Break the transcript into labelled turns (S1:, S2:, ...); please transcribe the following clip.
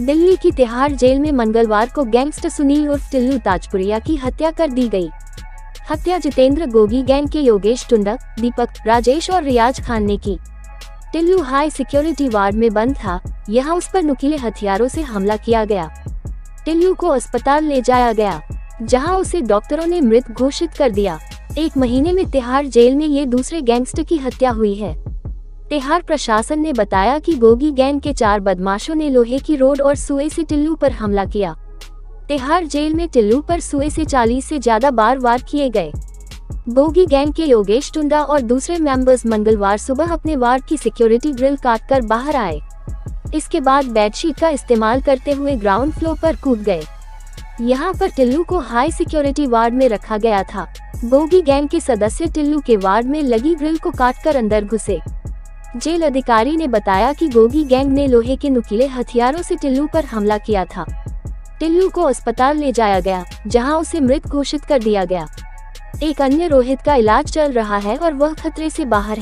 S1: दिल्ली की तिहाड़ जेल में मंगलवार को गैंगस्टर सुनील उर्फ़ टिल्लू ताजपुरिया की हत्या कर दी गई। हत्या जितेंद्र गोगी गैंग के योगेश टुंडक, दीपक, राजेश और रियाज खान ने की। टिल्लू हाई सिक्योरिटी वार्ड में बंद था, यहाँ उस पर नुकीले हथियारों से हमला किया गया। टिल्लू को अस्पताल ले जाया गया, जहाँ उसे डॉक्टरों ने मृत घोषित कर दिया। एक महीने में तिहाड़ जेल में ये दूसरे गैंगस्टर की हत्या हुई है। तिहाड़ प्रशासन ने बताया कि गोगी गैंग के चार बदमाशों ने लोहे की रोड और सुए से टिल्लू पर हमला किया। तिहाड़ जेल में टिल्लू पर सुए से 40 से ज़्यादा बार वार किए गए। बोगी गैंग के योगेश टुंडा और दूसरे मेंबर्स मंगलवार सुबह अपने वार्ड की सिक्योरिटी ड्रिल काट कर बाहर आए। इसके बाद बेडशीट का इस्तेमाल करते हुए ग्राउंड फ्लोर पर कूद गए। यहाँ पर टिल्लू को हाई सिक्योरिटी वार्ड में रखा गया था। बोगी गैंग के सदस्य टिल्लू के वार्ड में लगी ग्रिल को काटकर अंदर घुसे। जेल अधिकारी ने बताया कि गोगी गैंग ने लोहे के नुकीले हथियारों से टिल्लू पर हमला किया था। टिल्लू को अस्पताल ले जाया गया, जहाँ उसे मृत घोषित कर दिया गया। एक अन्य रोहित का इलाज चल रहा है और वह खतरे से बाहर है।